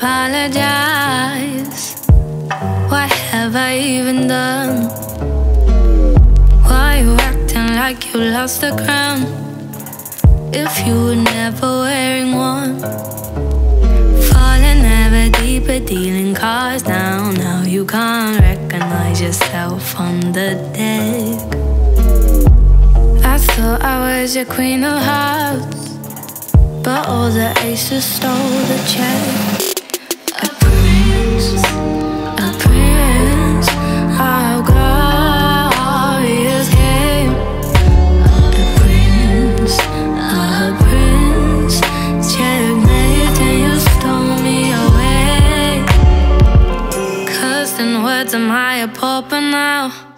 apologize. What have I even done? Why you acting like you lost the crown? If you were never wearing one, falling ever deeper, dealing cards now. Now you can't recognize yourself on the deck. I thought I was your queen of hearts. But all the aces stole the check. A prince, a prince, how glorious game. A prince, a prince, checkmate, and you stole me away. Cursing words, am I a pauper now?